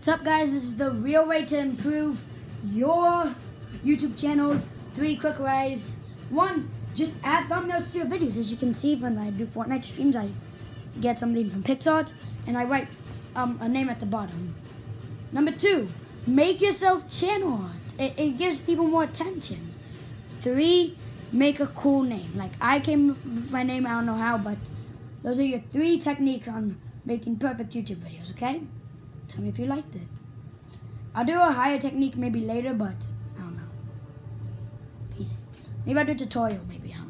What's up guys, this is the real way to improve your YouTube channel. Three quick ways. One, just add thumbnails to your videos. As you can see when I do Fortnite streams, I get something from PicsArt and I write um, a name at the bottom. Number two, make yourself channel art. It, it gives people more attention. Three, make a cool name. Like I came with my name, I don't know how, but those are your three techniques on making perfect YouTube videos, okay? Tell me if you liked it. I'll do a higher technique maybe later, but I don't know. Peace. Maybe I'll do a tutorial maybe, I don't know.